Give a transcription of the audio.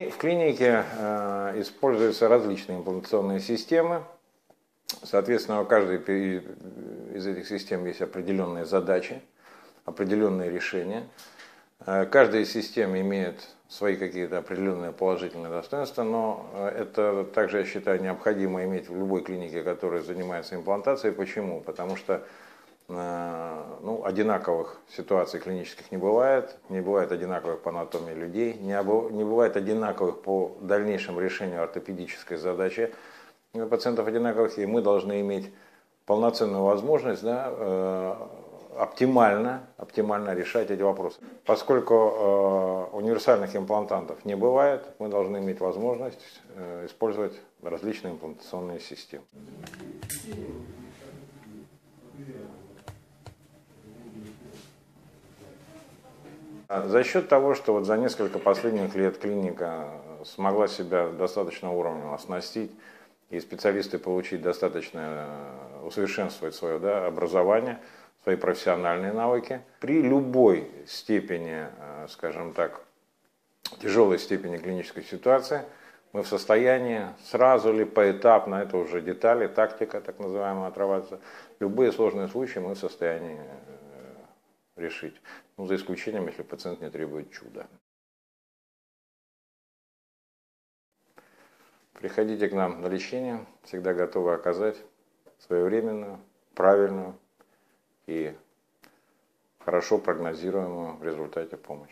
В клинике э, используются различные имплантационные системы. Соответственно, у каждой из этих систем есть определенные задачи, определенные решения. Э, каждая из систем имеет свои какие-то определенные положительные достоинства, но э, это также, я считаю, необходимо иметь в любой клинике, которая занимается имплантацией. Почему? Потому что Э, ну, одинаковых ситуаций клинических не бывает, не бывает одинаковых по анатомии людей, не, не бывает одинаковых по дальнейшему решению ортопедической задачи пациентов одинаковых, и мы должны иметь полноценную возможность да, э, оптимально, оптимально решать эти вопросы. Поскольку э, универсальных имплантантов не бывает, мы должны иметь возможность э, использовать различные имплантационные системы. За счет того, что вот за несколько последних лет клиника смогла себя достаточно уровнем оснастить, и специалисты получить достаточно, э, усовершенствовать свое да, образование, свои профессиональные навыки, при любой степени, э, скажем так, тяжелой степени клинической ситуации, мы в состоянии сразу ли поэтапно, это уже детали, тактика так называемая отрабатывается, любые сложные случаи мы в состоянии э, решить ну, за исключением, если пациент не требует чуда. Приходите к нам на лечение, всегда готовы оказать своевременную, правильную и хорошо прогнозируемую в результате помощь.